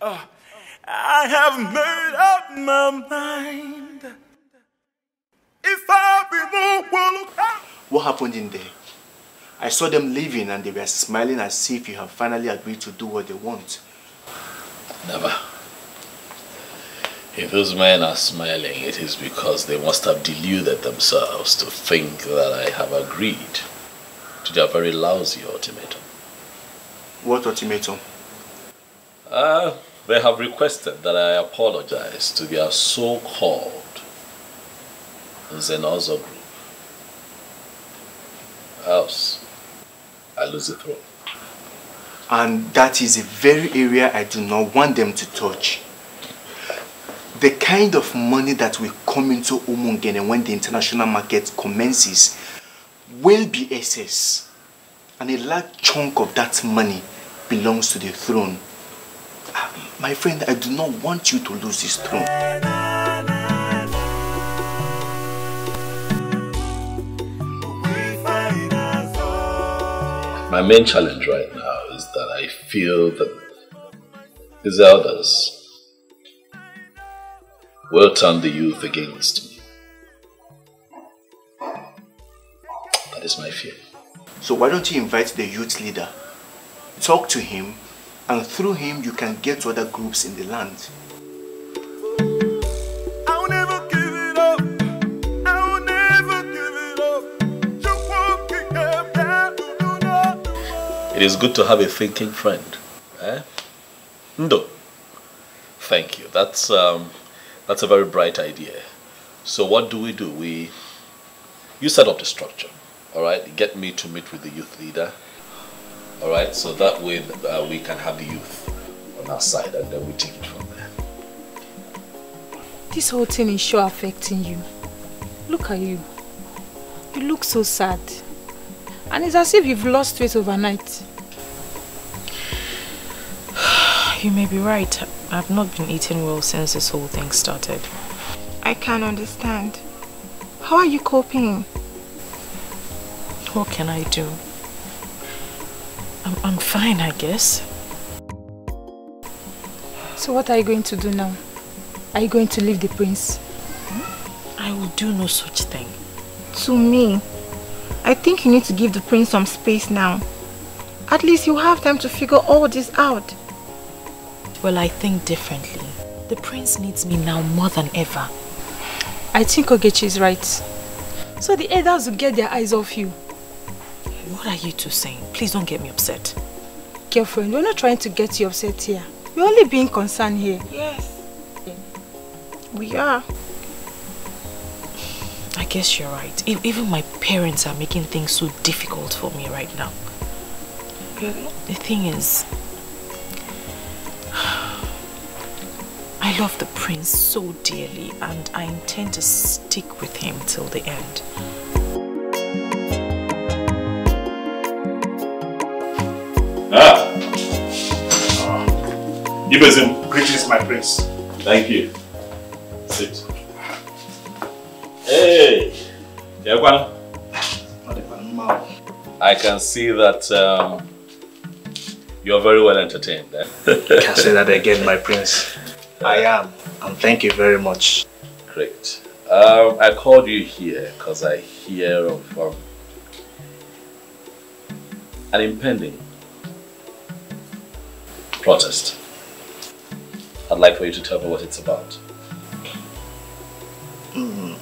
Ah, I have made up my mind. If I be What happened in there? I saw them leaving and they were smiling as if you have finally agreed to do what they want. Never. If those men are smiling, it is because they must have deluded themselves to think that I have agreed to their very lousy ultimatum. What ultimatum? Uh, they have requested that I apologize to their so-called Zenozo group. Else, I lose the throne. And that is a very area I do not want them to touch. The kind of money that will come into Umungene when the international market commences will be excess. And a large chunk of that money belongs to the throne. Ah, my friend, I do not want you to lose this throne. My main challenge right now is that I feel that his elders will turn the youth against me. Is my fear. So why don't you invite the youth leader, talk to him, and through him you can get to other groups in the land. It is good to have a thinking friend. Eh? Ndo. Thank you. That's um, that's a very bright idea. So what do we do? We you set up the structure. All right. Get me to meet with the youth leader. All right. So that way uh, we can have the youth on our side, and then we take it from there. This whole thing is sure affecting you. Look at you. You look so sad. And it's as if you've lost weight overnight. You may be right. I've not been eating well since this whole thing started. I can't understand. How are you coping? What can I do? I'm, I'm fine, I guess. So what are you going to do now? Are you going to leave the prince? I will do no such thing. To me, I think you need to give the prince some space now. At least you have time to figure all this out. Well, I think differently. The prince needs me now more than ever. I think Ogechi is right. So the elders will get their eyes off you. What are you two saying? Please don't get me upset. Girlfriend, we're not trying to get you upset here. We're only being concerned here. Yes. We are. I guess you're right. Even my parents are making things so difficult for me right now. Really? The thing is, I love the prince so dearly and I intend to stick with him till the end. Ah! Give us him. Greetings, my prince. Thank you. Sit. Hey! I can see that um, you're very well entertained. Eh? Can't say that again, my prince. I am, and thank you very much. Great. Um, I called you here because I hear of um, an impending protest. I'd like for you to tell me what it's about. Mm.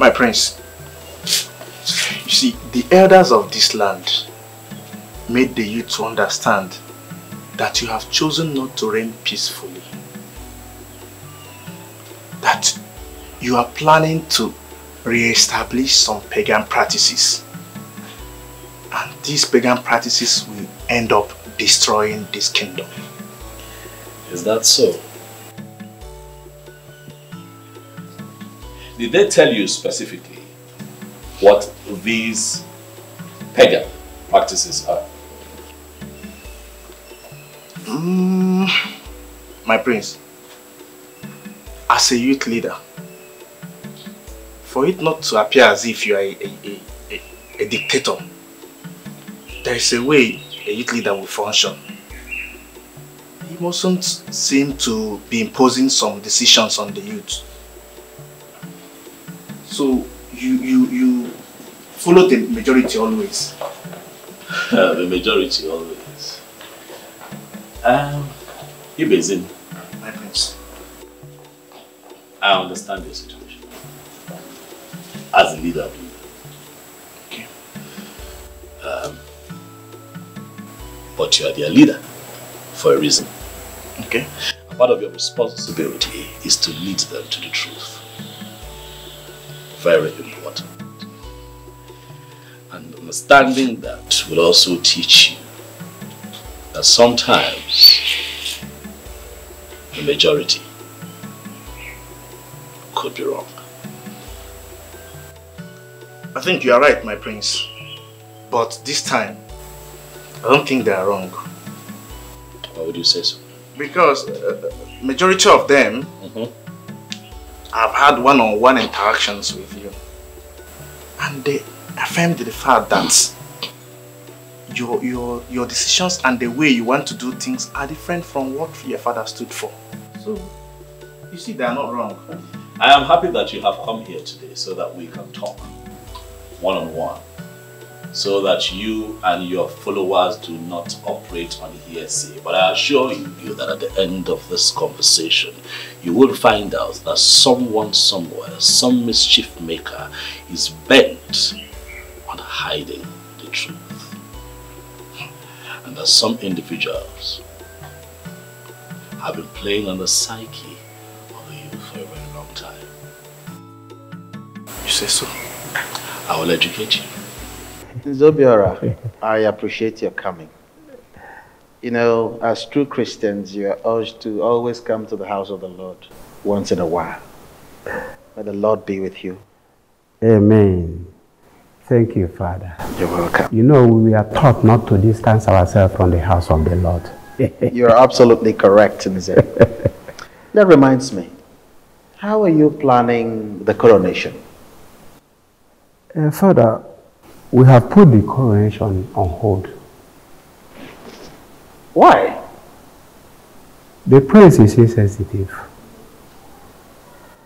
My prince, you see, the elders of this land made the youth to understand that you have chosen not to reign peacefully. That you are planning to re-establish some pagan practices. And these pagan practices will end up destroying this kingdom. Is that so? Did they tell you specifically what these pagan practices are? Mm, my prince, as a youth leader, for it not to appear as if you are a, a, a, a dictator, there is a way a youth leader will function. He mustn't seem to be imposing some decisions on the youth. So you you you follow the majority always. the majority always. Um, Ibezim, My prince. I understand your situation. As a leader but you are their leader for a reason. Okay. And part of your responsibility is to lead them to the truth. Very important. And understanding that will also teach you that sometimes the majority could be wrong. I think you are right, my prince. But this time, I don't think they are wrong. Why would you say so? Because uh, majority of them Mhm. have had one-on-one interactions with you. And they affirmed the fact that your, your, your decisions and the way you want to do things are different from what your father stood for. So, you see, they are not wrong. I am happy that you have come here today so that we can talk one on one. So that you and your followers do not operate on hearsay. But I assure you that at the end of this conversation, you will find out that someone somewhere, some mischief maker, is bent on hiding the truth. And that some individuals have been playing on the psyche of the youth for a very long time. You say so? I will educate you. Zobiora, I appreciate your coming. You know, as true Christians, you are urged to always come to the house of the Lord once in a while. May the Lord be with you. Amen. Thank you, Father. You're welcome. You know, we are taught not to distance ourselves from the house of the Lord. You're absolutely correct, Nze. that reminds me, how are you planning the coronation? Uh, Father, we have put the coronation on hold. Why? The prince is insensitive.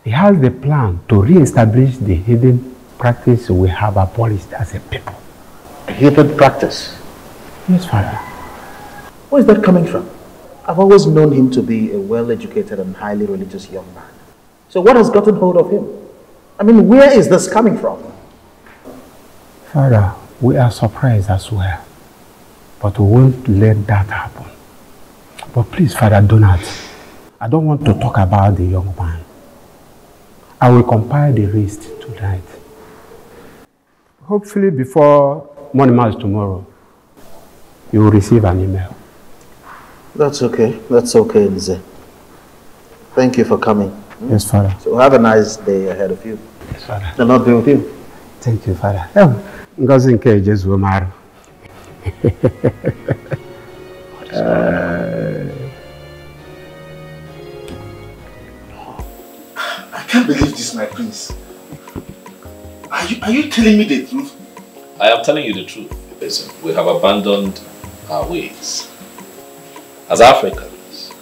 He has the plan to re-establish the hidden practice we have abolished as a people. A heathen practice? Yes, Father. Where is that coming from? I've always known him to be a well-educated and highly religious young man. So what has gotten hold of him? I mean, where is this coming from? Father, we are surprised as well. But we won't let that happen. But please, Father, do not. I don't want to talk about the young man. I will compile the list tonight. Hopefully before morning mass tomorrow, you will receive an email. That's okay. That's okay, Nze. Thank you for coming. Hmm? Yes, Father. So have a nice day ahead of you. Yes, Father. The Lord be with you. Thank you, Father. Oh, Ngozi nke Jesu marụ. I can't believe this, my prince. Are you, are you telling me the truth? I am telling you the truth. Listen, we have abandoned our ways. As Africans,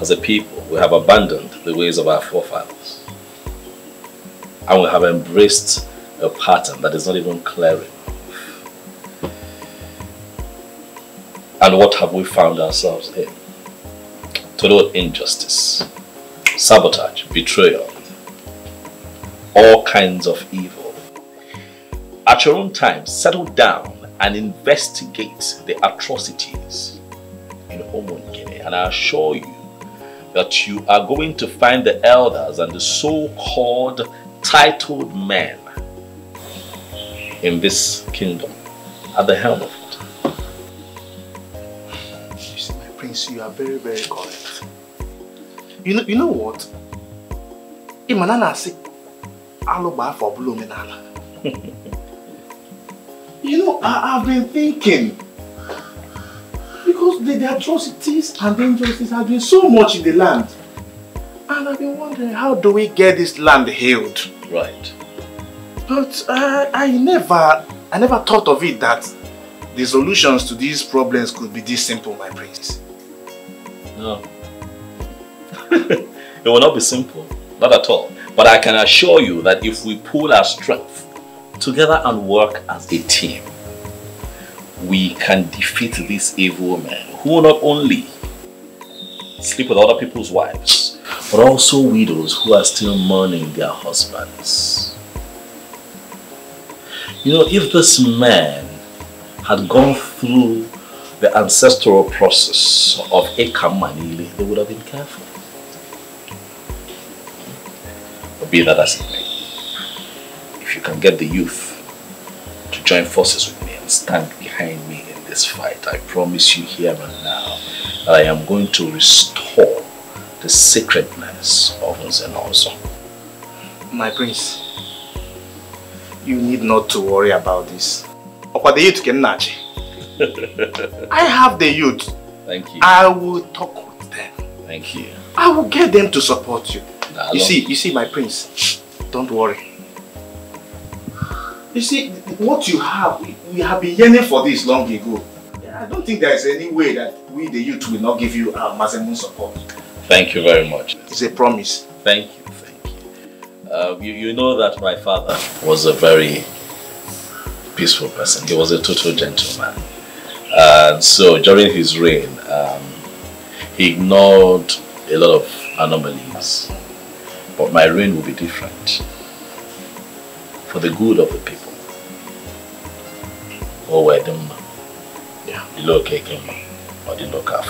as a people, we have abandoned the ways of our forefathers. And we have embraced a pattern that is not even clear And what have we found ourselves in? Total injustice, sabotage, betrayal, all kinds of evil. At your own time, settle down and investigate the atrocities in Homo Guinea. And I assure you that you are going to find the elders and the so-called titled men in this kingdom at the helm of prince, you are very, very correct. You know, you know what? Imanana say, "Aloba for omenala." You know, I, I've been thinking because the, the atrocities and the injustice have been so much in the land, and I've been wondering how do we get this land healed? Right. But uh, I never, I never thought of it that the solutions to these problems could be this simple, my prince. No. it will not be simple. Not at all. But I can assure you that if we pull our strength together and work as a team, we can defeat these evil men who not only sleep with other people's wives, but also widows who are still mourning their husbands. You know, if this man had gone through the ancestral process of Ekamanili, they would have been careful. But be that as it may, if you can get the youth to join forces with me and stand behind me in this fight, I promise you here and now that I am going to restore the sacredness of Nze na Ozo. My prince, you need not to worry about this. Okwa the youth can natch. I have the youth. Thank you. I will talk with them. Thank you. I will get them to support you. Nah, you see, you see, my prince, don't worry. You see, what you have, we- have been yearning for this long ago. I don't think there is any way that we, the youth, will not give you our maximum support. Thank you very much. It's a promise. Thank you, thank you. Uh, you. You know that my father was a very peaceful person. He was a total gentleman. And so during his reign, um, he ignored a lot of anomalies. But my reign will be different. For the good of the people. Oh, where them Yeah. the local or the local.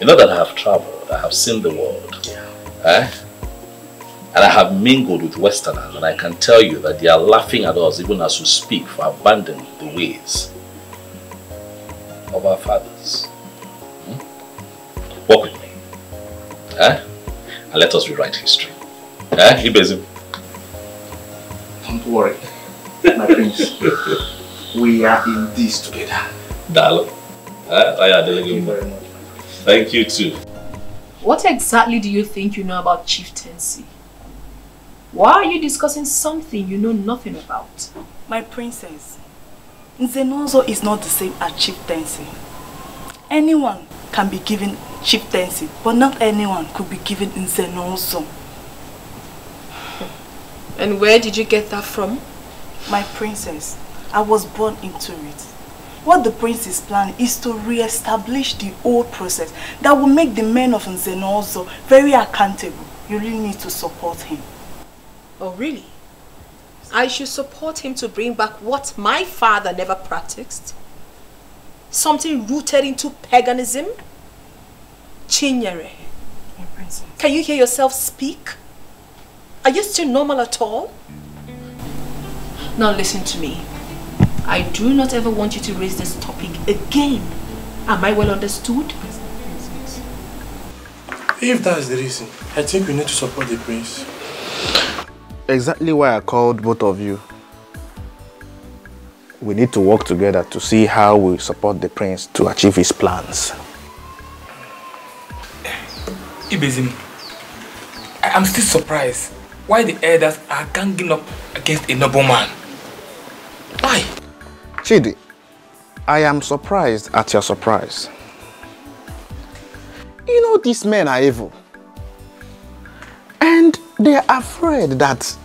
You know that I have traveled, I have seen the world. Eh? And I have mingled with Westerners, and I can tell you that they are laughing at us even as we speak for abandoning the ways of our fathers. Hmm? Walk with me. Eh? And let us rewrite history. Eh? Ibezim? Don't worry, my prince. we are in this together. Dalo. Eh? Oh, yeah, Thank you very much. Thank you too. What exactly do you think you know about chieftaincy? Why are you discussing something you know nothing about? My princess, Nze na Ozo is not the same as chieftaincy. Anyone can be given chieftaincy, but not anyone could be given Nze na Ozo. And where did you get that from? My princess, I was born into it. What the prince is planning is to re-establish the old process that will make the men of Nze na Ozo very accountable. You really need to support him. Oh, really? I should support him to bring back what my father never practiced? Something rooted into paganism? Chinyere, can you hear yourself speak? Are you still normal at all? Now listen to me. I do not ever want you to raise this topic again. Am I well understood? If that's the reason, I think we need to support the prince. Exactly why I called both of you. We need to work together to see how we support the prince to achieve his plans. Ibezim, I am still surprised why the elders are ganging up against a nobleman. Why? Chidi, I am surprised at your surprise. You know these men are evil. And they are afraid that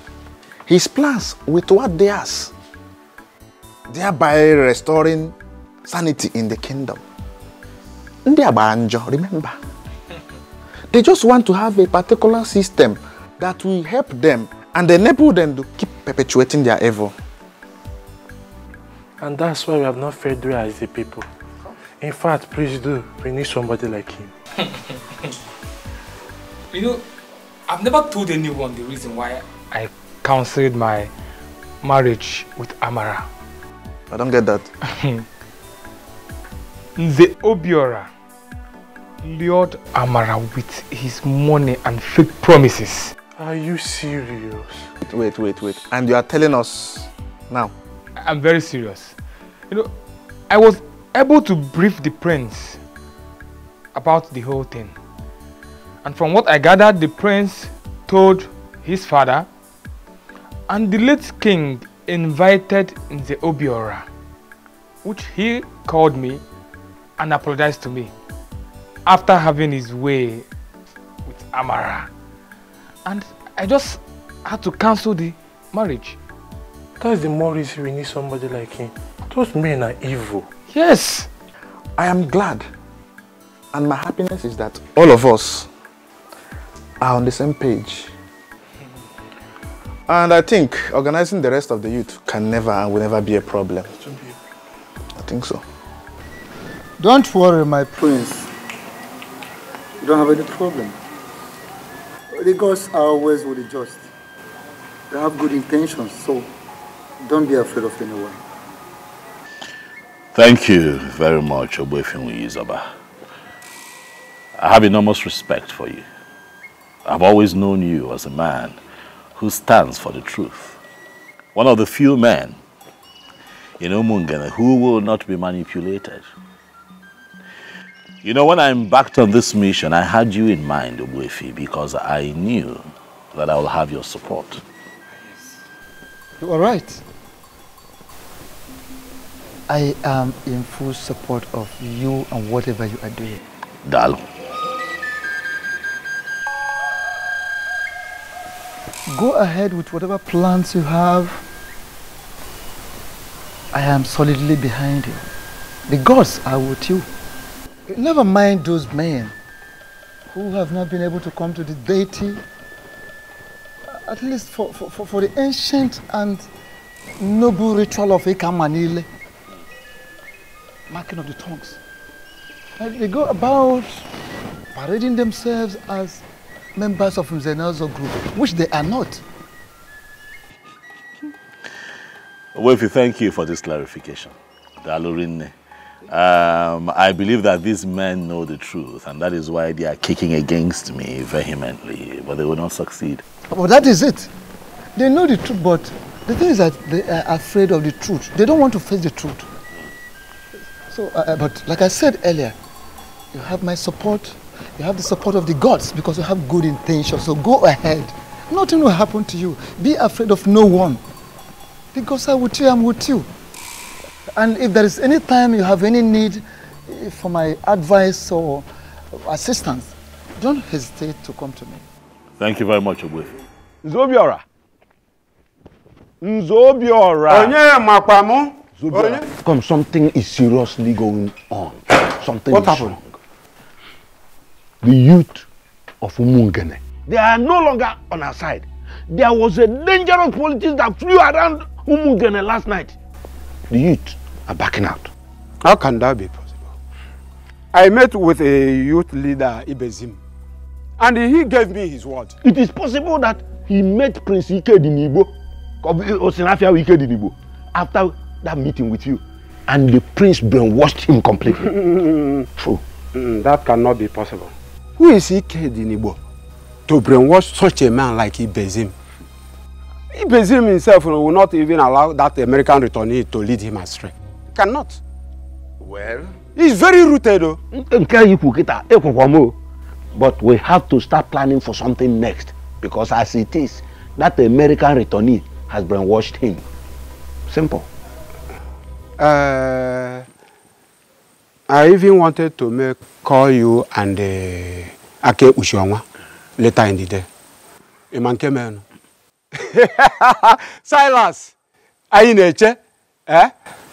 his plans will thwart theirs, thereby restoring sanity in the kingdom. Ndị Agbanjo, remember? They just want to have a particular system that will help them and enable them to keep perpetuating their evil. And that's why we have not fared well as a people. In fact, please do. We need somebody like him. You know, I've never told anyone the reason why I cancelled my marriage with Amara. I don't get that. Nze Obiora lured Amara with his money and fake promises. Are you serious? Wait, wait, wait. And you are telling us now? I'm very serious. You know, I was able to brief the prince about the whole thing. And from what I gathered, the prince told his father And the late king invited the Obiora, which he called me and apologized to me after having his way with Amara. And I just had to cancel the marriage. That's the more reason we need somebody like him. Those men are evil. Yes. I am glad. And my happiness is that all of us are on the same page. And I think organizing the rest of the youth can never and will never be a problem. I think so. Don't worry, my prince. You don't have any problem. The gods are always with the just. They have good intentions, so don't be afraid of anyone. Thank you very much, Obefinwi Izaba. I have enormous respect for you. I've always known you as a man who stands for the truth. One of the few men in Umungene who will not be manipulated. You know, when I embarked on this mission, I had you in mind, Obuefi, because I knew that I will have your support. You are right. I am in full support of you and whatever you are doing. Dal. Go ahead with whatever plans you have. I am solidly behind you. The gods are with you. Never mind those men who have not been able to come to the deity, at least for, for, for, for the ancient and noble ritual of Ekamanile, marking of the tongues. And they go about parading themselves as members of Nze na Ozo group, which they are not. Obuefi, thank you for this clarification. Dalurinne. Um, I believe that these men know the truth, and that is why they are kicking against me vehemently, but they will not succeed. Well, that is it. They know the truth, but the thing is that they are afraid of the truth. They don't want to face the truth. So, uh, but like I said earlier, you have my support. You have the support of the gods because you have good intentions. So go ahead. Nothing will happen to you. Be afraid of no one. Because I'm with you, I'm with you. And if there is any time you have any need eh, for my advice or assistance, don't hesitate to come to me. Thank you very much, Obuefi. Nzobiora. Nzobiora. Onye makwa mụ? Come, something is seriously going on. Something What is happened? The youth of Umungene. They are no longer on our side. There was a dangerous politics that flew around Umungene last night. The youth are backing out. How can that be possible? I met with a youth leader, Ibezim, and he gave me his word. It is possible that he met Prince Ikedinigbo, Osinafia Ikedinigbo, after that meeting with you, and the prince brainwashed him completely. True. Mm, that cannot be possible. Who is Ikedinigbo to brainwash such a man like Ibezim? Ibezim himself will not even allow that American returnee to lead him astray. Cannot. Well, He's very rooted though. nke ikwu kịta ekwekwa m o. but we have to start planning for something next because as it is that american returnee has brainwashed him simple Uh, I even wanted to make call you and uh, Ake Ushionwa later in the day. Imanke menu. Silas, anyị na-eche? Eh?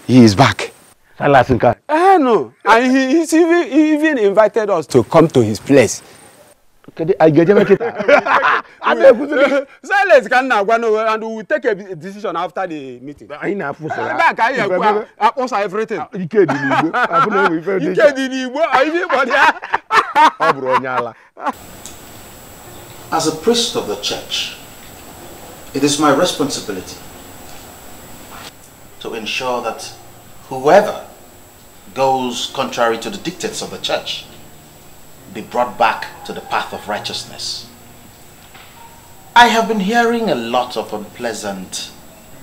He is back. Silas nka. Eh, no. And he, he's even, he even invited us to come to his place. Kedu anyị ga-eje mee kịta? A na-ekwuziri. Ka m na-agwa no and we take a decision after the meeting. Anyị na-afụsa ya. Ebe a ka anyị ekwu akpọsa everything. Ike dị n'Igbo. Abụ na enwe ife dị Ike dị n'Igbo. Ọ ife ịkpọ ya. Ọ bụrụ onye ala. As a priest of the church, it is my responsibility to ensure that whoever goes contrary to the dictates of the church be brought back to the path of righteousness. I have been hearing a lot of unpleasant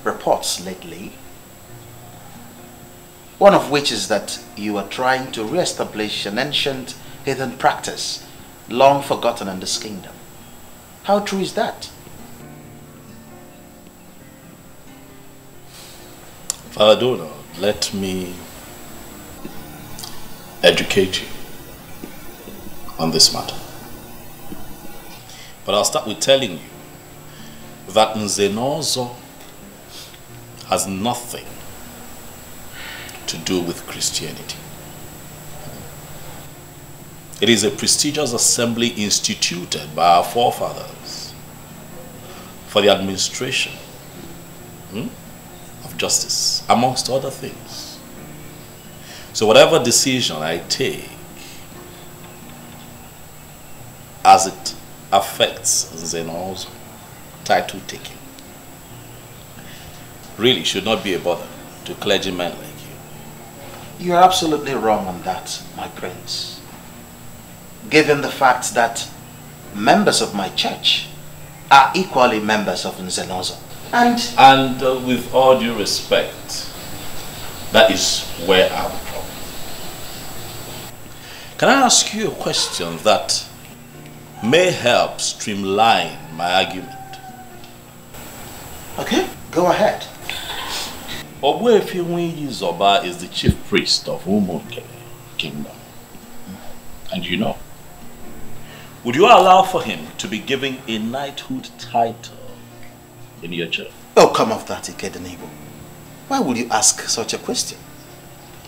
reports lately. One of which is that you are trying to re-establish an ancient heathen practice long forgotten in this kingdom. How true is that? Father Donald, let me educate you on this matter. But I'll start with telling you that Nze na Ozo has nothing to do with Christianity. It is a prestigious assembly instituted by our forefathers for the administration hmm, of justice, amongst other things. So whatever decision I take as it affects Zeno's title taking really should not be a bother to clergymen like you. You're absolutely wrong on that, my prince. Given the fact that members of my church are equally members of Nze na Ozo. And And uh, with all due respect, that is where I'm from. Can I ask you a question that may help streamline my argument? Okay, go ahead. Ogbuefi Nwunyi Zoba is the chief priest of Umunke Kingdom. And you know, would you allow for him to be given a knighthood title in your church? Oh, come off that, Ikedinaigbo. Why would you ask such a question?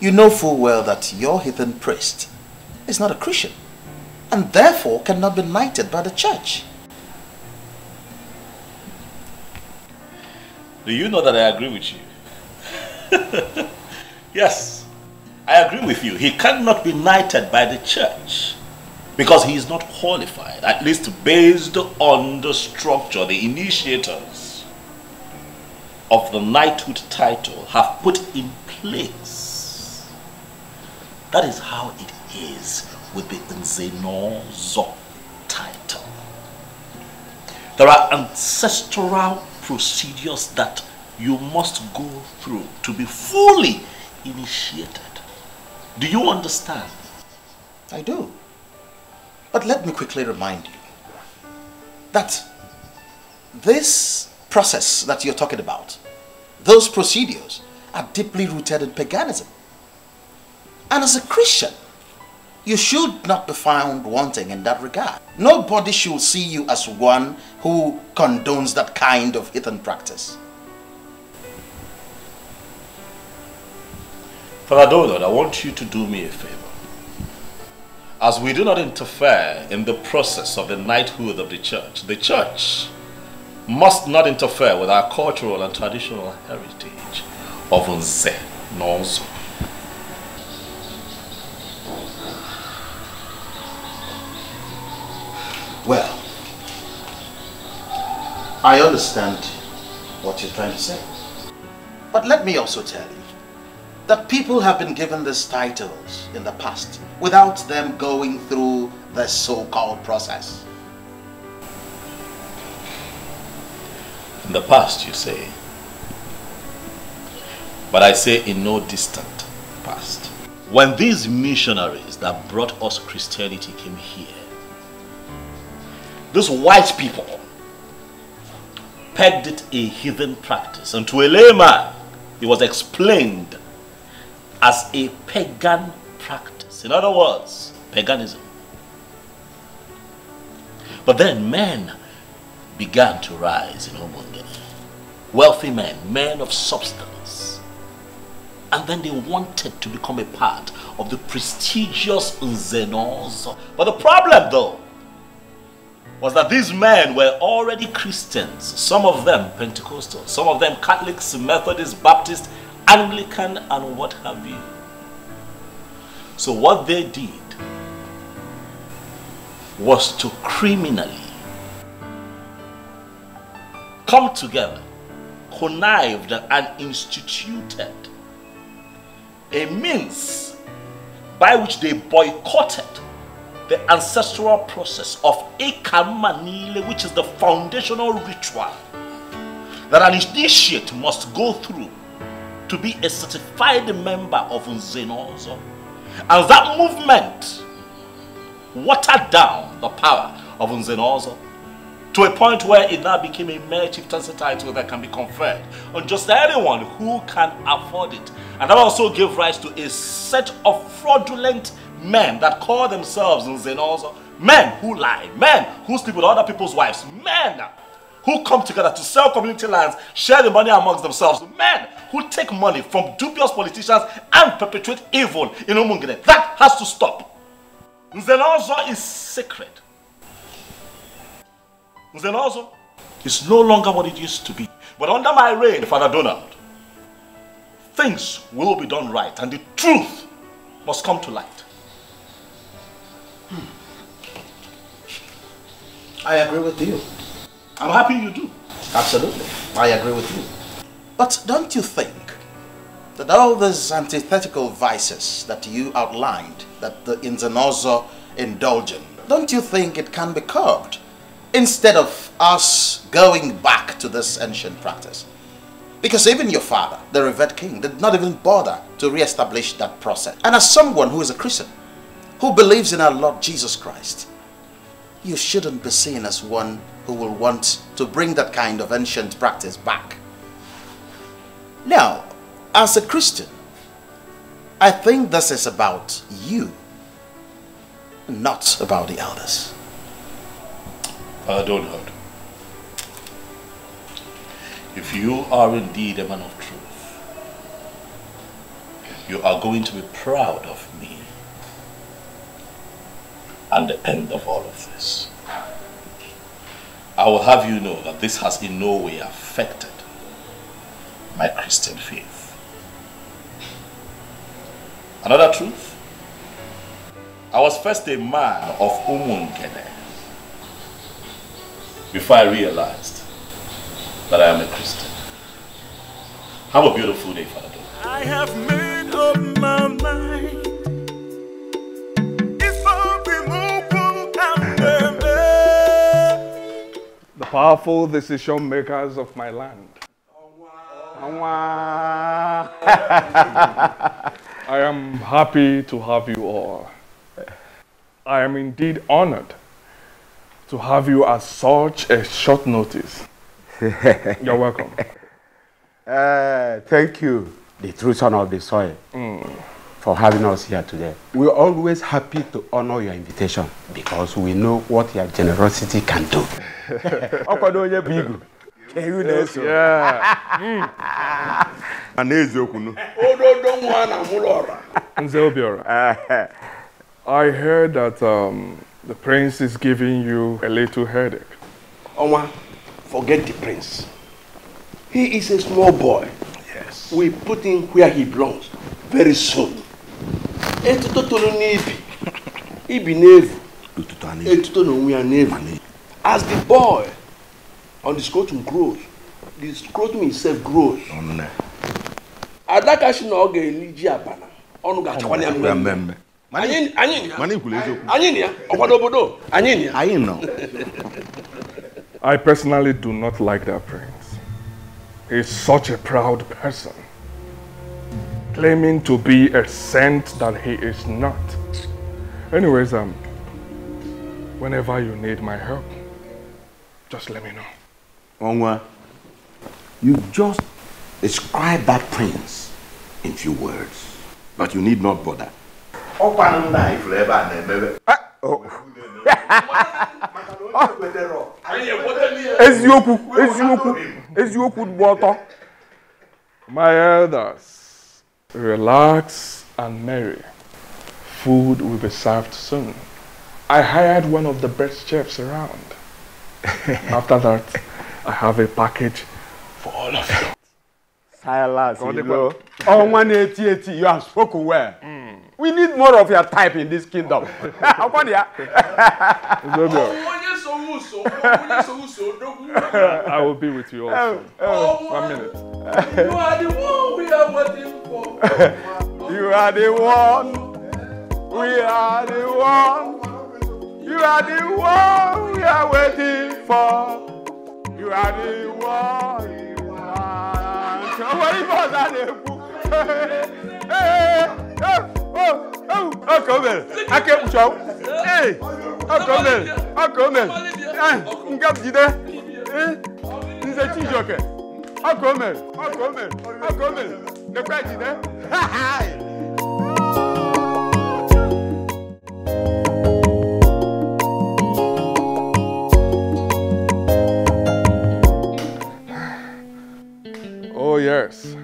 You know full well that your heathen priest is not a Christian and therefore cannot be knighted by the church. Do you know that I agree with you? yes, I agree with you. He cannot be knighted by the church because he is not qualified, at least based on the structure the initiators of the knighthood title have put in place. That is how it is with the Nze na Ozo title. There are ancestral procedures that you must go through to be fully initiated. Do you understand? I do. But let me quickly remind you that this process that you're talking about, those procedures are deeply rooted in paganism. And as a Christian, you should not be found wanting in that regard. Nobody should see you as one who condones that kind of heathen practice. Father Donald, I want you to do me a favor. As we do not interfere in the process of the knighthood of the church, the church must not interfere with our cultural and traditional heritage of Nze na Ozo. Well, I understand what you're trying to say. But let me also tell you that people have been given these titles in the past without them going through the so-called process. In the past, you say. But I say in no distant past. When these missionaries that brought us Christianity came here, those white people pegged it a heathen practice. And to a layman, it was explained as a pagan practice. In other words, paganism. But then men began to rise in Umungene. Wealthy men, men of substance. And then they wanted to become a part of the prestigious Nzenos. But the problem though, was that these men were already Christians, some of them Pentecostal, some of them Catholics, Methodist, Baptist, Anglican, and what have you. So what they did was to criminally come together, connived and instituted a means by which they boycotted the ancestral process of Ekamanile, which is the foundational ritual that an initiate must go through to be a certified member of Nze na Ozo. And that movement watered down the power of Nze na Ozo to a point where it now became a mere chieftaincy title that can be conferred on just anyone who can afford it. And that also gave rise to a set of fraudulent men that call themselves Nzenos, men who lie, men who sleep with other people's wives, men who come together to sell community lands, share the money amongst themselves, men who take money from dubious politicians and perpetuate evil in Umungene. That has to stop. Nze na Ozo is sacred. Nze na Ozo is no longer what it used to be. But under my reign, Father Donald, things will be done right and the truth must come to light. I agree with you. I'm happy you do. Absolutely. I agree with you. But don't you think that all these antithetical vices that you outlined, that the Inzanozo indulge in, don't you think it can be curbed instead of us going back to this ancient practice? Because even your father, the revered king, did not even bother to re-establish that process. And as someone who is a Christian, who believes in our Lord Jesus Christ, you shouldn't be seen as one who will want to bring that kind of ancient practice back. Now, as a Christian, I think this is about you, not about the elders. Father Donald, if you are indeed a man of truth, you are going to be proud of and the end of all of this. I will have you know that this has in no way affected my Christian faith. Another truth, I was first a man of Umungene before I realized that I am a Christian. Have a beautiful day, Father. I have made powerful decision makers of my land. I am happy to have you all. I am indeed honored to have you at such a short notice. You're welcome. Uh, thank you, the true son of the soil, Mm. for having us here today. We're always happy to honor your invitation because we know what your generosity can do. Ọkwado onye bụ igu. Na-eso. a na-eziokwu nụ Ododo nwa na Mulora. Nze Obiora. I heard that um, the prince is giving you a little headache. Onwa, forget the prince. He is a small boy. Yes. We put him where he belongs very soon. Etuto toro n'ibi. Ibi n'efu. Etuto n'onwe ya n'efu. As the boy on the scrotum grows, the scrotum itself grows. Adaka si na ọ ga-eli ji abana, ọnụ ga-achakwa ya mmemme. Anyị anyị na mana ya. ikwuru eziokwu Anyị na ya. Ọkwado obodo. Anyị na ya. anyị nọ I personally do not like that prince. He's such a proud person, claiming to be a saint that he is not. Anyways, um, whenever you need my help, just let me know. Onwa, you just describe that prince in few words, but you need not bother. ọkwa nna anyị fụrụ ebe a na-emebe ah, oh. Eziokwu, eziokwu, eziokwu gba ọtọ. My elders, relax and merry. Food will be served soon. I hired one of the best chefs around. After that, I have a package for all of you. Silas, you know. Ọnwa na-eti eti, you have spoken well. We need more of your type in this kingdom. Ọkwa dị ya. I will be with you also. One minute. You are the one we are waiting for. You are the one. We are the one. You are the one we are waiting for. You are the one. You are. Ọwọ́ ibà ọ̀sán na-ekwu. Ọkọ mere, aka ekpuchi ọnwụ. Ee, ọkọ mere, ọkọ mere. Nga jide. Nze Chijioke. Ọkọ o mere. Ọkọ o mere. Ọkọ o mere. Nekwa jide. Oh, yes.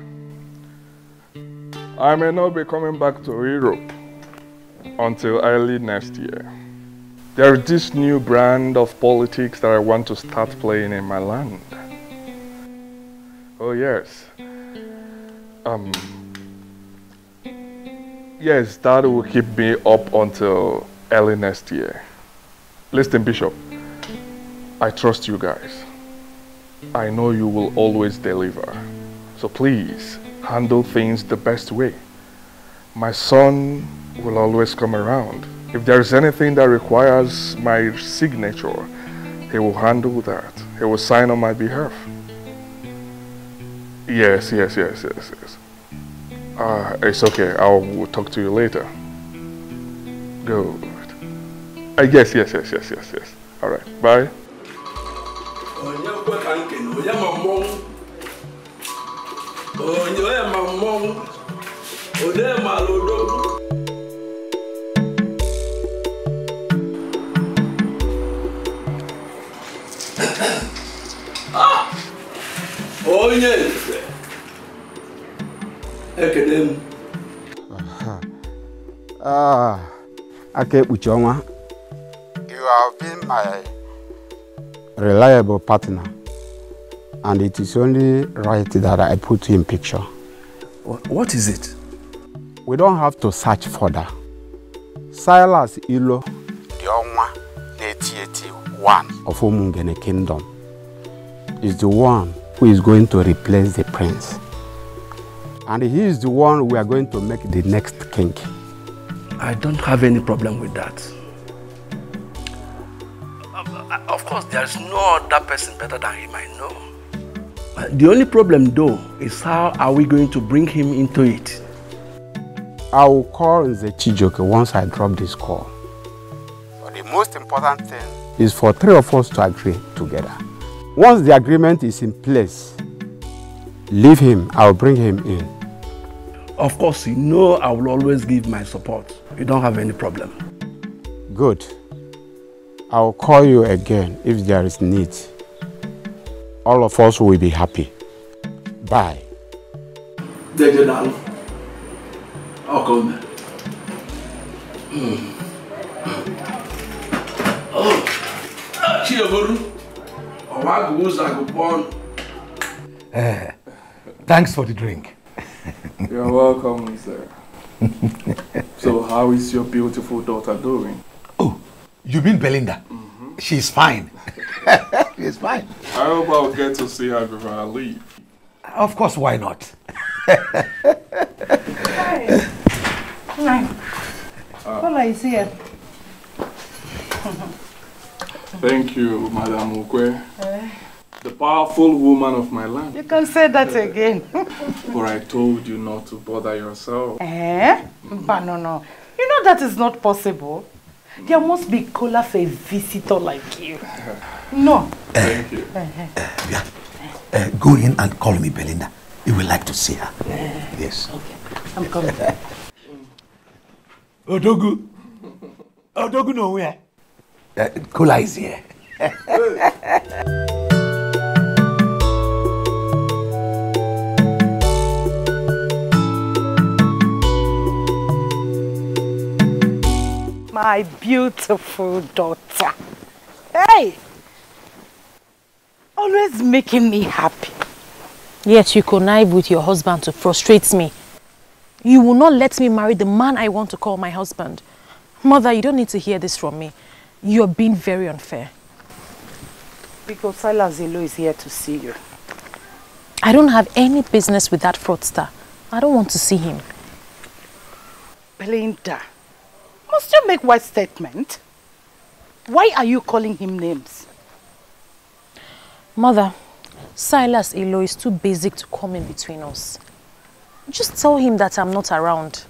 I may not be coming back to Europe until early next year. There is this new brand of politics that I want to start playing in my land. Oh, yes. Um, yes, that will keep me up until early next year. Listen, Bishop, I trust you guys. I know you will always deliver. So please, handle things the best way. My son will always come around. If there is anything that requires my signature, he will handle that. He will sign on my behalf. Yes, yes, yes, yes, yes. Uh, it's okay. I will talk to you later. Good. Uh, yes, yes, yes, yes, yes, yes. All right. Bye. Onye onye ma mmọnwụ onye onye ma mmọnwụ onye ma odogwu Ah! onye nze ekele m. Ah, aka ekpuchi ọnwa. You have been my reliable partner, and it is only right that I put you in picture. What is it? We don't have to search further. Silas Ilo, the Onwa Netieti one of Umungene Kingdom, is the one who is going to replace the prince. And he is the one we are going to make the next king. I don't have any problem with that. Of course, there's no other person better than him, I know. The only problem, though, is how are we going to bring him into it? I will call the Chijoke once I drop this call. But the most important thing is for three of us to agree together. Once the agreement is in place, leave him, I'll bring him in. Of course, you know I will always give my support. You don't have any problem. Good. I'll call you again if there is need. All of us will be happy. Bye. Deje Dalu. I'll come. Mm. Oh, Chiogoru. Owagu Zagupon. Eh, thanks for the drink. You're welcome, sir. so, how is your beautiful daughter doing? Oh, you mean Belinda? She's fine. She's fine. I hope I'll get to see her before I leave. Of course, why not? Kola is here. Thank you, Madam Ukwe, the powerful woman of my land. You can say that again. For I told you not to bother yourself. eh? But no, no. You know that is not possible. There must be cola for a visitor like you. No. Thank you. Eh, Uh, go in and call me Belinda. You will like to see her. Yes. I'm coming. Odogu. Odogu nowhere. Uh, Kola is here. My beautiful daughter. Hey! Always making me happy. Yet you connive with your husband to frustrate me. You will not let me marry the man I want to call my husband. Mother, you don't need to hear this from me. You're being very unfair. Because Silas Ilo is here to see you. I don't have any business with that fraudster. I don't want to see him. Belinda, must you make what statement? Why are you calling him names? Mother, Silas Ilo is too basic to come in between us. Just tell him that I'm not around.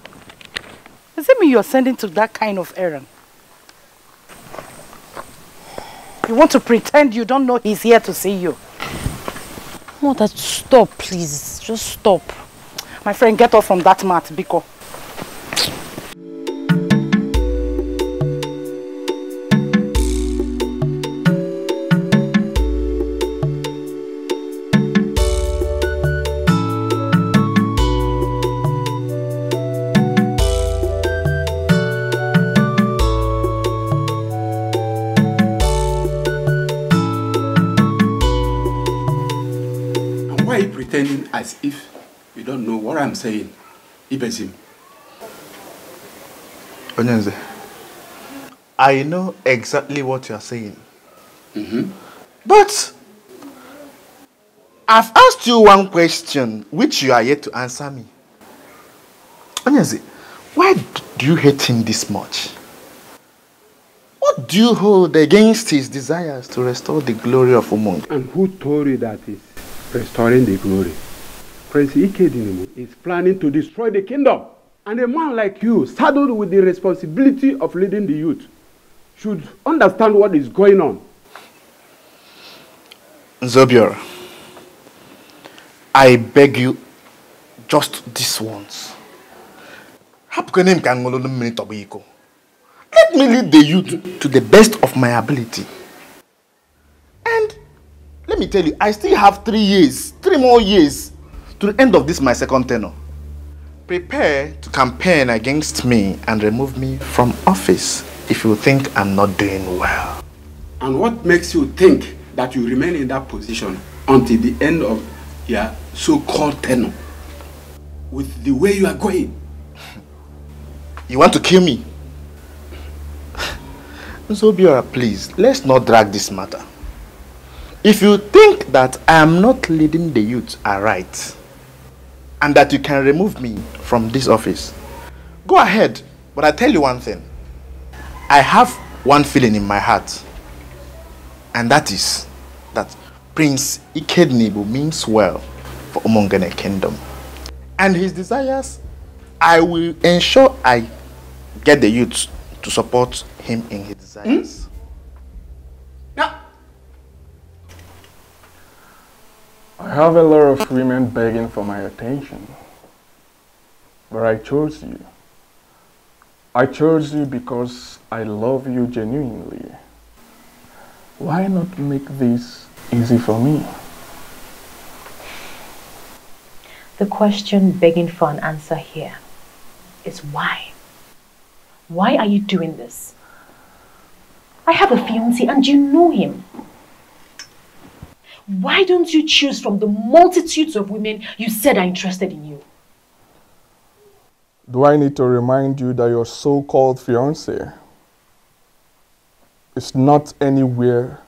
Does it mean you're sending to that kind of errand? You want to pretend you don't know he's here to see you. Mother, stop, please. Just stop. My friend, get off from that mat, Biko. Ibezim. Onyenze, I know exactly what you are saying. Mm-hmm. But I've asked you one question which you are yet to answer me. Onyenze, why do you hate him this much? What do you hold against his desires to restore the glory of Umong? And who told you that he's restoring the glory? Prince Ikedinaigbo is planning to destroy the kingdom. And a man like you, saddled with the responsibility of leading the youth, should understand what is going on. Zobior, I beg you just this once. Let me lead the youth to the best of my ability. And let me tell you, I still have three years, three more years to the end of this my second tenure. Prepare to campaign against me and remove me from office if you think I'm not doing well. And what makes you think that you remain in that position until the end of your so-called tenure? With the way you are going. You want to kill me? Zobiora, please, let's not drag this matter. If you think that I am not leading the youth aright, and that you can remove me from this office, go ahead. But I tell you one thing. I have one feeling in my heart, and that is that Prince Ikedinaigbo means well for Umungene Kingdom. And his desires, I will ensure I get the youth to support him in his desires. Hmm? I have a lot of women begging for my attention. But I chose you. I chose you because I love you genuinely. Why not make this easy for me? The question begging for an answer here is why? Why are you doing this? I have a fiancé and you know him. Why don't you choose from the multitudes of women you said are interested in you? Do I need to remind you that your so-called fiance is not anywhere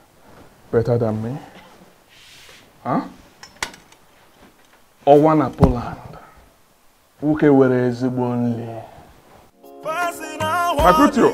better than me? Huh? Ọnwa na Poland, nwoke were ezigbo nri. Akutio.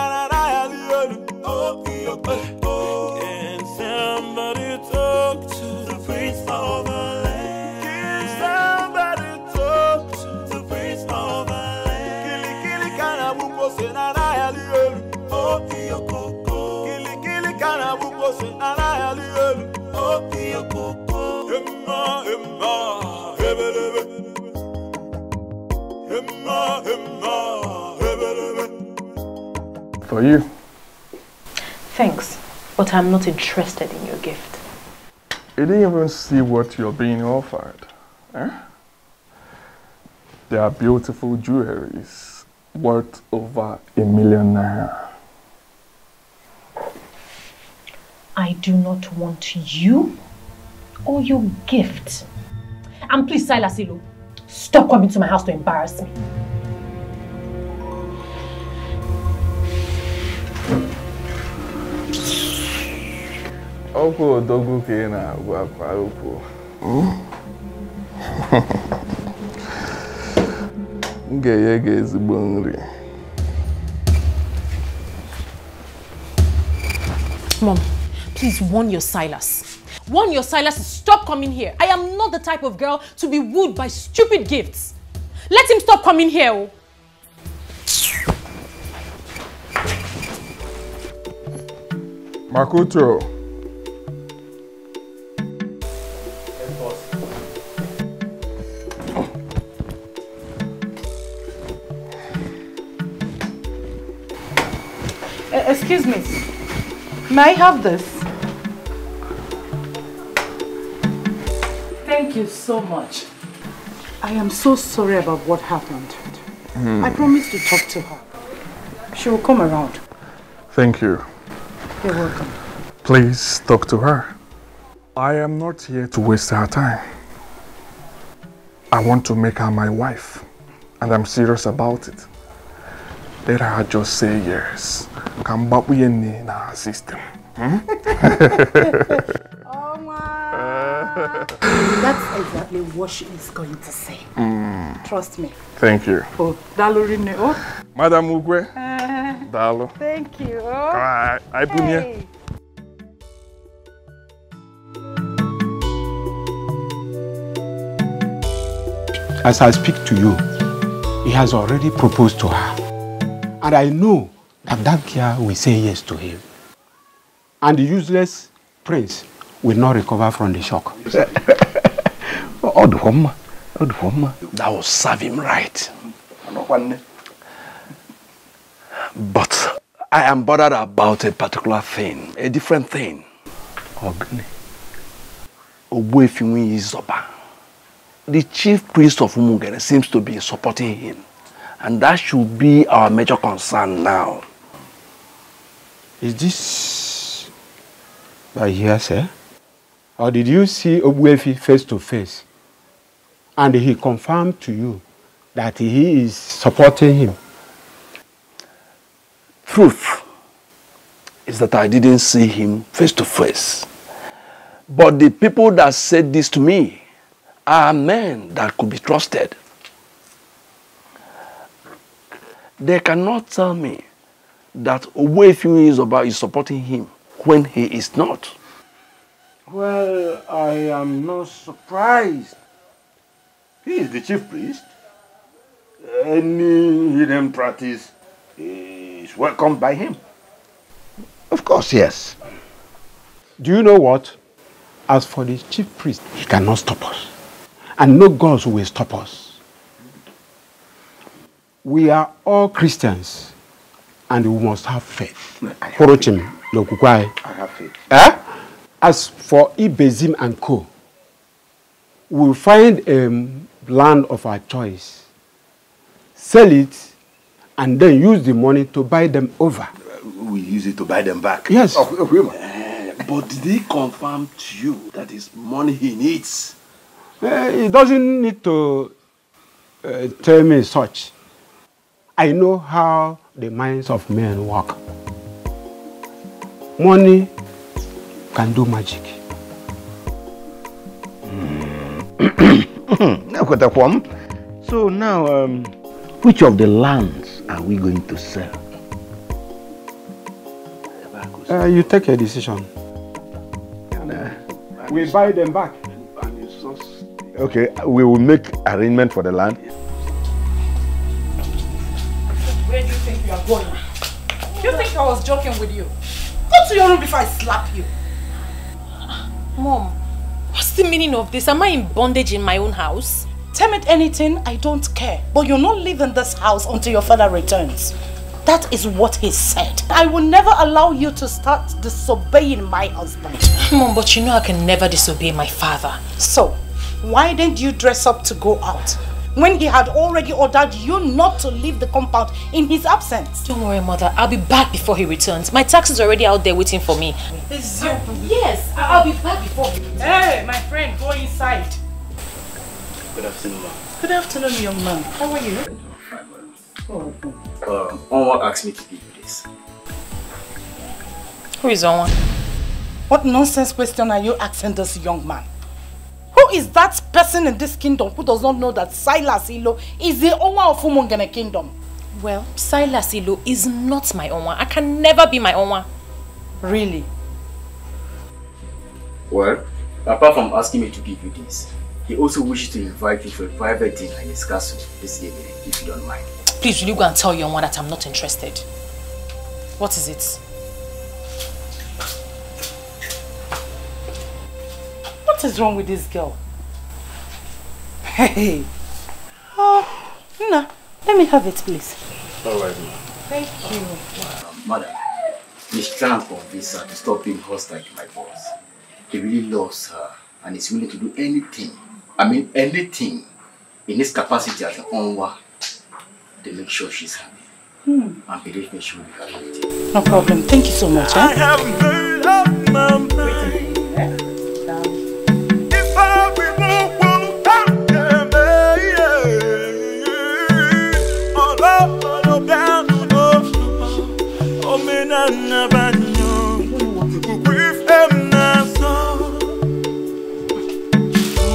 For you. Thanks, but I'm not interested in your gift. You didn't even see what you're being offered. Eh? They are beautiful jewelries worth over a million naira. I do not want you or your gift. And please, Silas Ilo, stop coming to my house to embarrass me. Okwu odogwu ka ị na-agwa akwa okwu. M ga-enye gị ezigbo nri. Mom, please warn your Silas. Warn your Silas to stop coming here. I am not the type of girl to be wooed by stupid gifts. Let him stop coming here. oh. Makuto. Excuse me. May I have this? Thank you so much. I am so sorry about what happened. Hmm. I promised to talk to her. She will come around. Thank you. You're welcome. Please talk to her. I am not here to waste her time. I want to make her my wife, and I'm serious about it. Let her just say yes. Come back with in our system. Hmm? That's exactly what she is going to say. Mm, Trust me. Thank you. Oh, Dalorine. Oh. Madam Ukwe. Uh, Dalo. thank you. Oh. Alright, I Bunya. Hey. As I speak to you, he has already proposed to her. And I know girl will say yes to him. And the useless prince will not recover from the shock. Odhoma, Odhoma, that will serve him right. But I am bothered about a particular thing, a different thing. Ogni. Ogbuefinwi Izoba. The chief priest of Umugere seems to be supporting him. And that should be our major concern now. Is this by hearsay? Or did you see Obuefi face to face? And he confirmed to you that he is supporting him? Truth is that I didn't see him face to face. But the people that said this to me are men that could be trusted. They cannot tell me that Obuefi Izoba is about is supporting him when he is not. Well, I am not surprised. He is the chief priest. Any hidden practice is welcomed by him. Of course, yes. Do you know what? As for the chief priest, he cannot stop us. And no gods will stop us. We are all Christians and we must have faith. Horochim, Lokukwai. I have faith. Eh? As for Ibezim and Co., we'll find a land of our choice, sell it, and then use the money to buy them over. We use it to buy them back. Yes. Of, of. Eh, But did he confirm to you that it's money he needs? Eh, he doesn't need to uh, tell me such. I know how the minds of men work. Money can do magic. Nakwetakwa So now, um, which of the lands are we going to sell? Uh, you take a decision. We buy them back. Okay, we will make arrangement for the land. You think are going? You think I was joking with you? Go to your room before I slap you. Mom, what's the meaning of this? Am I in bondage in my own house? Tell me anything, I don't care. But you're not leaving this house until your father returns. That is what he said. I will never allow you to start disobeying my husband. Mom, but you know I can never disobey my father. So, why didn't you dress up to go out? When he had already ordered you not to leave the compound in his absence. Don't worry, mother. I'll be back before he returns. My taxi's already out there waiting for me. Yes, I- I'll be back before he returns. Hey, my friend, go inside. Good afternoon, ma'am. Good afternoon, young man. How are you? Oh. Um, Onwa asked me to give you this. Who is Onwa? What nonsense question are you asking this young man? Who is that person in this kingdom who does not know that Silas Ilo is the owner of Umungene kingdom? Well, Silas Ilo is not my owner. I can never be my owner. Really? Well, apart from asking me to give you this, he also wishes to invite you for a private dinner in his castle this evening, if you don't mind. Please, will you go and tell your Onwa that I'm not interested? What is it? What is wrong with this girl? Hey. Oh, Nna, let me have it, please. All right, ma. Thank you. Madam, please try and convince her to stop being hostile to my boss. He really loves her and is willing to do anything, I mean anything, in his capacity as an onwa to make sure she's happy. Hmm. And believe me, she will be happy. No problem. Thank you so much. I Eh? have made up my mind.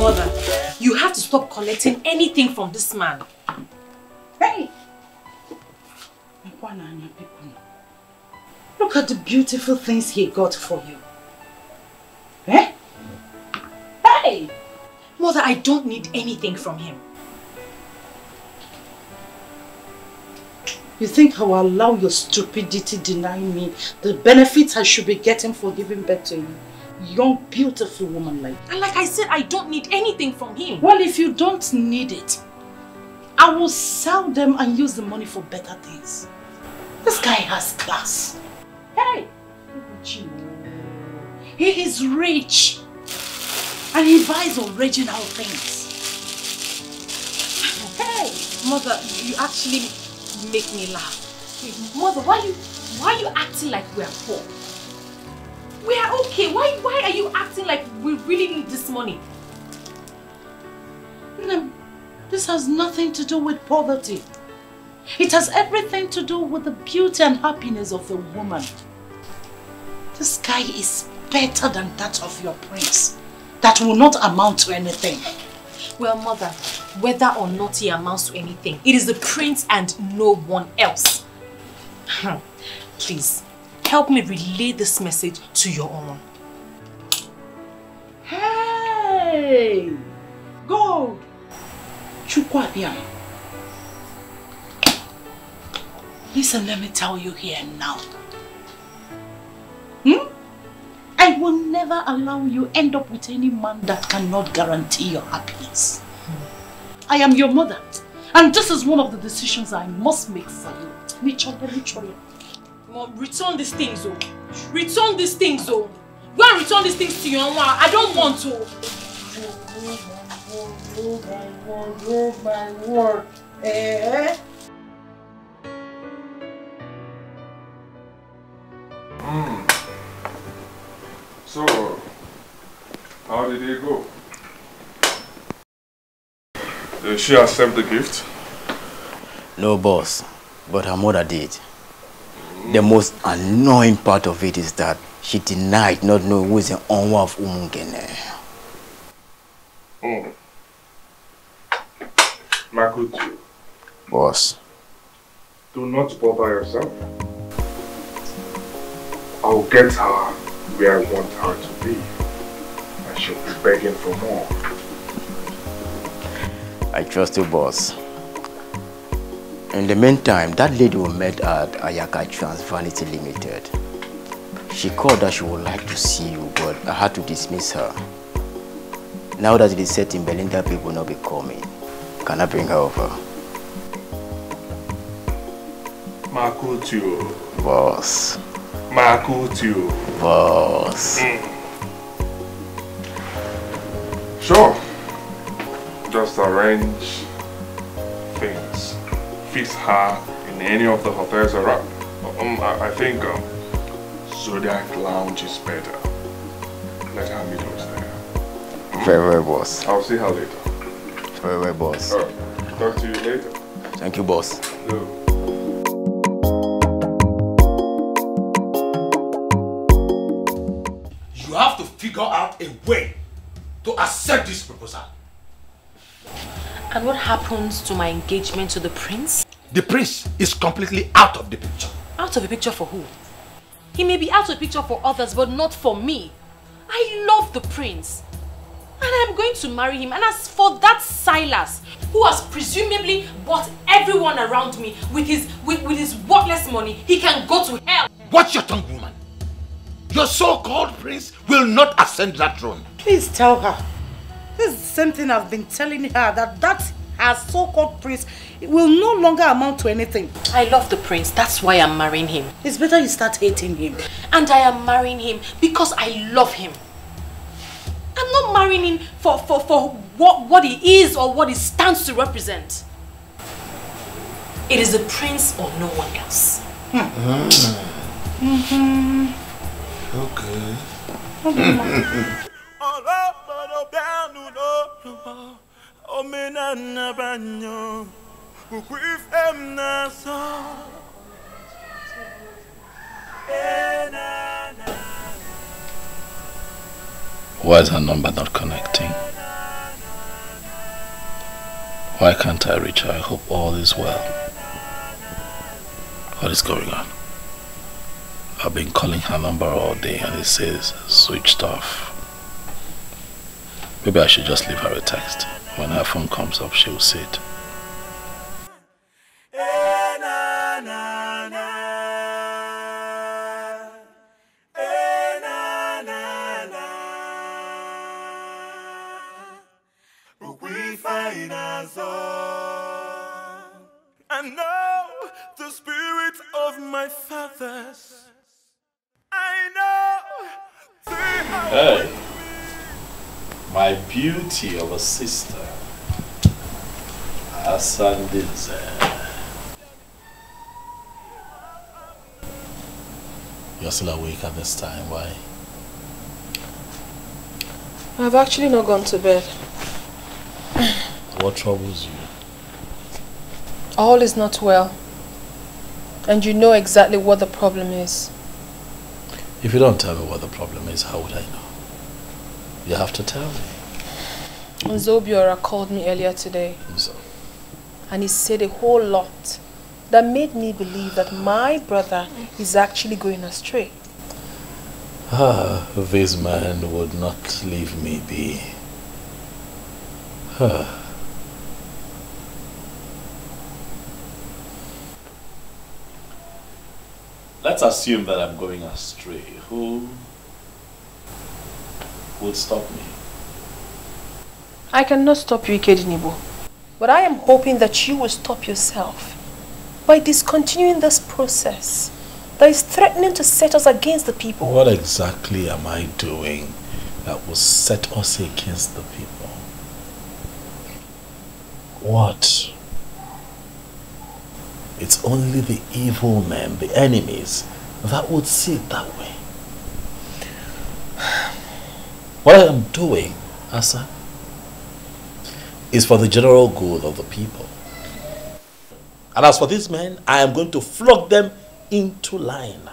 Mother, you have to stop collecting anything from this man. Hey! Look at the beautiful things he got for you. Eh? Hey! Mother, I don't need anything from him. You think I will allow your stupidity deny me the benefits I should be getting for giving birth to you? Young, beautiful woman like And like I said, I don't need anything from him. Well, if you don't need it, I will sell them and use the money for better things. This guy has class. Hey! He is rich. And he buys original things. Hey, mother, you actually make me laugh. Mother, why you why are you acting like we're poor? We are okay. Why why are you acting like we really need this money? This has nothing to do with poverty. It has everything to do with the beauty and happiness of the woman. This guy is better than that of your prince. That will not amount to anything. Well, mother, whether or not he amounts to anything, it is the prince and no one else. Hmm. Please, help me relay this message to your own. Hey! Gold! Chukwabiam. Listen, let me tell you here and now. Hmm? I will never allow you end up with any man that cannot guarantee your happiness. I am your mother. And this is one of the decisions I must make for you. Michole, Michole. Mom, return these things, oh. Return these things, oh. Go and return these things to your mom. I don't want to. Oh my word, oh my word. Eh? Hmm. So, how did it go? Did she accept the gift? No, boss, but her mother did. The most annoying part of it is that she denied not knowing who is the owner of Umungene. Hmm. Makutu, Boss, do not bother yourself. I'll get her where I want her to be. And she'll be begging for more. I trust you, boss. In the meantime, that lady we met at Ayaka Trans Vanity Limited. She called that she would like to see you, but I had to dismiss her. Now that it is set in Belinda, people will not be coming. Can I bring her over? Makutu, Boss. Makutu. Boss. Sure. Just arrange things. Fix her in any of the hotels around. Um, I, I think um, Zodiac Lounge is better. Let her meet us there. Very well, boss. I'll see her later. Very well, boss. Talk to you later. Thank you, boss. No. Figure out a way to accept this proposal. And what happens to my engagement to the prince? The prince is completely out of the picture. Out of the picture for who? He may be out of the picture for others, but not for me. I love the prince. And I'm going to marry him. And as for that Silas, who has presumably bought everyone around me with his with, with his worthless money, he can go to hell. Watch your tongue, woman. Your so-called prince will not ascend that throne. Please tell her. This is the same thing I've been telling her that that her so-called prince will no longer amount to anything. I love the prince. That's why I'm marrying him. It's better you start hating him. And I am marrying him because I love him. I'm not marrying him for, for, for what, what he is or what he stands to represent. It is the prince or no one else. Mm-hmm. omenana banyo na-asọ Why is her number not connecting? Why can't I reach her? I hope all is well. What is going on? I've been calling her number all day and it says switched off. Maybe I should just leave her a text. When her phone comes up, she'll see it. I know the spirit of my fathers. Hey, my beauty of a sister, Asandinze. You're still awake at this time, why? I've actually not gone to bed. What troubles you? All is not well. And you know exactly what the problem is. If you don't tell me what the problem is, how would I know? You have to tell me. Zobiora called me earlier today. So, And he said a whole lot that made me believe that my brother is actually going astray. ah, this man would not leave me be. Ah. Let's assume that I'm going astray. Who would stop me? I cannot stop you, Ikedinaigbo. But I am hoping that you will stop yourself by discontinuing this process that is threatening to set us against the people. What exactly am I doing that will set us against the people? What? It's only the evil men, the enemies, that would see it that way. What I am doing, Asa, is for the general good of the people. And as for these men, I am going to flog them into line.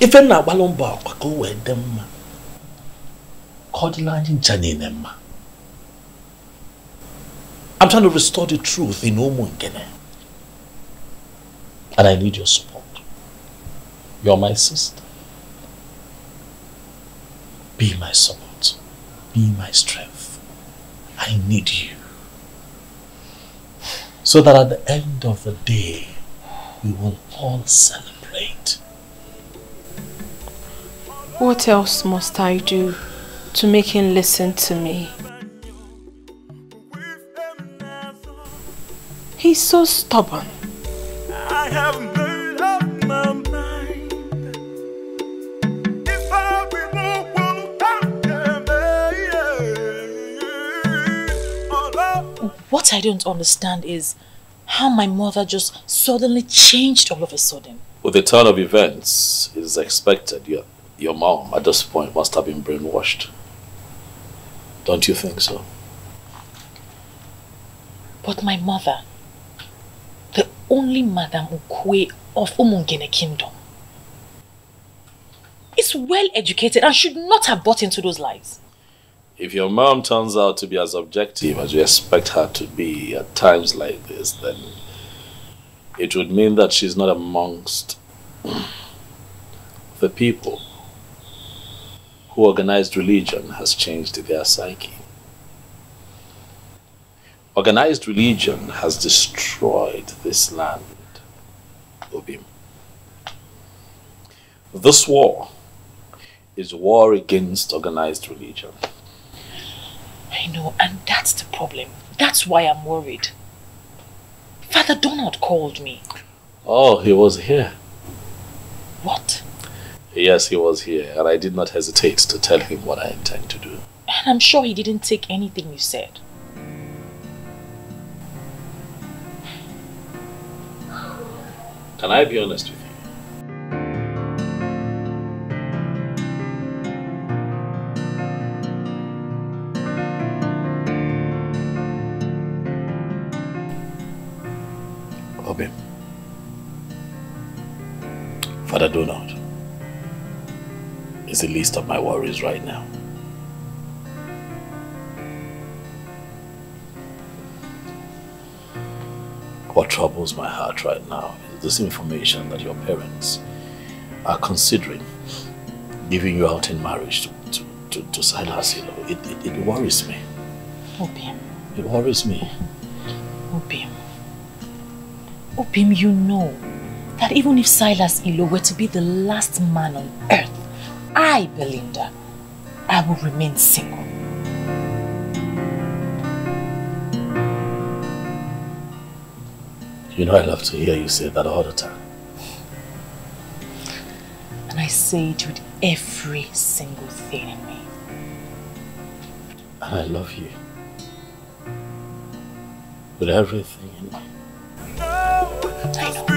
ife m na-agbalụ mbọ akwa ka o wee dị mma ka ọ I'm trying to restore the truth in ụmụ nkene and I need your support. You're my sister. Be my support. Be my strength. I need you. So that at the end of the day we will all celebrate. What else must I do to make him listen to me? He's so stubborn. I have made up my mind. If I be no one, What I don't understand is how my mother just suddenly changed all of a sudden. With the turn of events, it is expected your, your mom at this point must have been brainwashed. Don't you think so? But my mother, the only Madam Ukwe of Umungene Kingdom, is well educated and should not have bought into those lies. If your mom turns out to be as objective as you expect her to be at times like this, then it would mean that she's not amongst the people who organized religion has changed their psyche. Organized religion has destroyed this land, Obim. This war is war against organized religion. I know, and that's the problem. That's why I'm worried. Father Donald called me. Oh, he was here. What? Yes, he was here, and I did not hesitate to tell him what I intend to do. And I'm sure he didn't take anything you said. Can I be honest with you? Obim. Father Donald is the least of my worries right now. What troubles my heart right now is this information that your parents are considering giving you out in marriage to, to, to, to Silas. You know, it, it, it worries me. Obim. It worries me. Obim. Obim, you know that even if Silas Ilo were to be the last man on earth, I, Belinda, I will remain single. You know I love to hear you say that all the time. And I say it with every single thing in me. And I love you. With everything in me. Spirit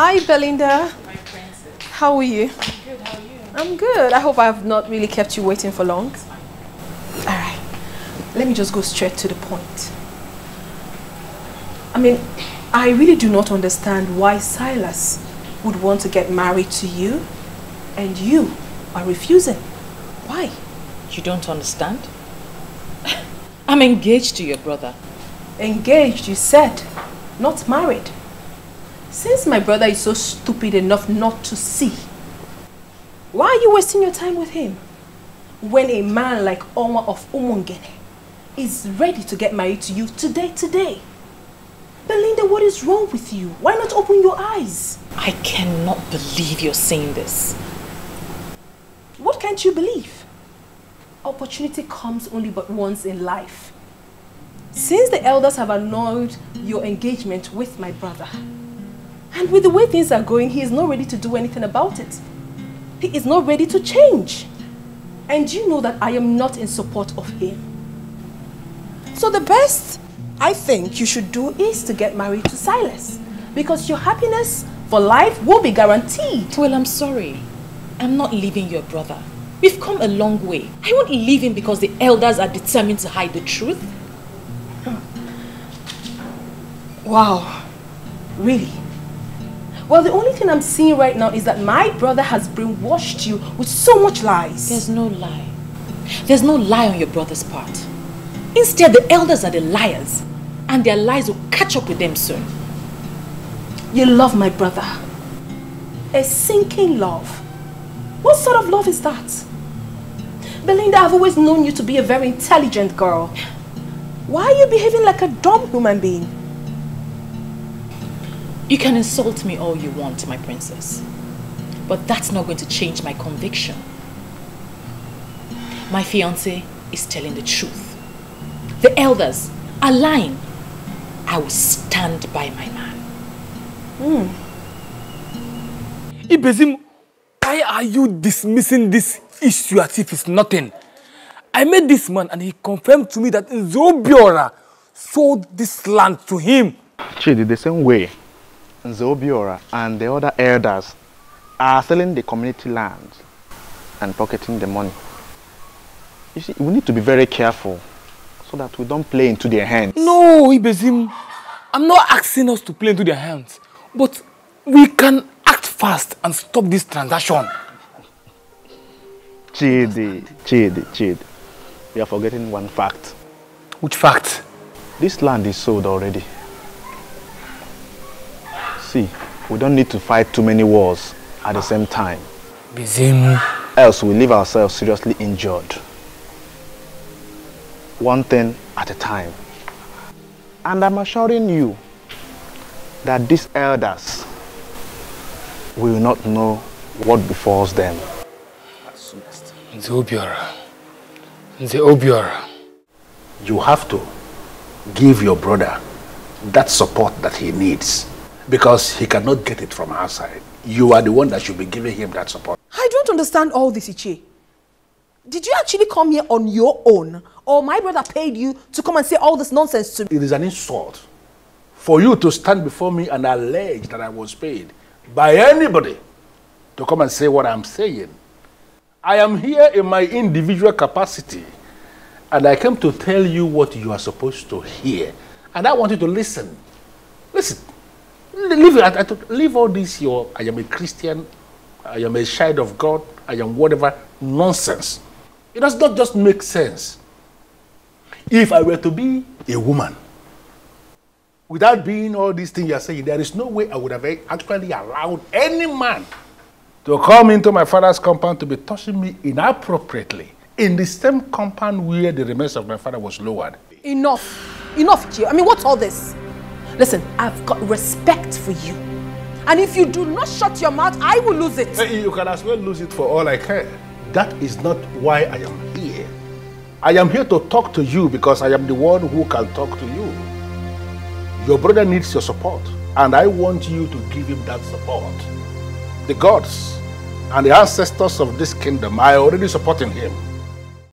Hi, Belinda. My princess. How are you? I'm good. How are you? I'm good. I hope I have not really kept you waiting for long. All right. Let me just go straight to the point. I mean, I really do not understand why Silas would want to get married to you and you are refusing. Why? You don't understand? I'm engaged to your brother. Engaged, you said, not married. Since my brother is so stupid enough not to see, why are you wasting your time with him? When a man like Oma of Umungene is ready to get married to you today, today. Belinda, what is wrong with you? Why not open your eyes? I cannot believe you're saying this. What can't you believe? Opportunity comes only but once in life. Since the elders have annulled your engagement with my brother, and with the way things are going, he is not ready to do anything about it. He is not ready to change. And you know that I am not in support of him. So the best I think you should do is to get married to Silas. Because your happiness for life will be guaranteed. Well, I'm sorry. I'm not leaving your brother. We've come a long way. I won't leave him because the elders are determined to hide the truth. Wow. Really? Well, the only thing I'm seeing right now is that my brother has brainwashed you with so much lies. There's no lie. There's no lie on your brother's part. Instead, the elders are the liars. And their lies will catch up with them soon. You love my brother. A sinking love. What sort of love is that? Belinda, I've always known you to be a very intelligent girl. Why are you behaving like a dumb human being? You can insult me all you want, my princess. But that's not going to change my conviction. My fiancé is telling the truth. The elders are lying. I will stand by my man. Hmm. Ibezim, why are you dismissing this issue as if it's nothing? I met this man and he confirmed to me that Zobiora sold this land to him. Chidi, the same way Nzobiora and the other elders are selling the community land and pocketing the money. You see, we need to be very careful so that we don't play into their hands. No, Ibezim. I'm not asking us to play into their hands. But we can act fast and stop this transaction. Chidi, Chidi, Chidi. we are forgetting one fact. Which fact? This land is sold already. See, we don't need to fight too many wars at the same time. Ibezim. Else we leave ourselves seriously injured. One thing at a time. And I'm assuring you that these elders will not know what befalls them. The Obiora. The Obiora. You have to give your brother that support that he needs because he cannot get it from outside. You are the one that should be giving him that support. I don't understand all this, Ichi. Did you actually come here on your own? Or my brother paid you to come and say all this nonsense to me? It is an insult for you to stand before me and allege that I was paid by anybody to come and say what I'm saying. I am here in my individual capacity and I came to tell you what you are supposed to hear. And I want you to listen. Listen. Leave, it, leave all this your, I am a Christian, I am a child of God, I am whatever nonsense. It does not just make sense. If I were to be a woman, without being all these things you're saying, there is no way I would have actually allowed any man to come into my father's compound to be touching me inappropriately in the same compound where the remains of my father was lowered. Enough. Enough, Gio. I mean, what's all this? Listen, I've got respect for you. And if you do not shut your mouth, I will lose it. Hey, you can as well lose it for all I care. That is not why I am here. I am here to talk to you because I am the one who can talk to you. Your brother needs your support, and I want you to give him that support. The gods and the ancestors of this kingdom are already supporting him.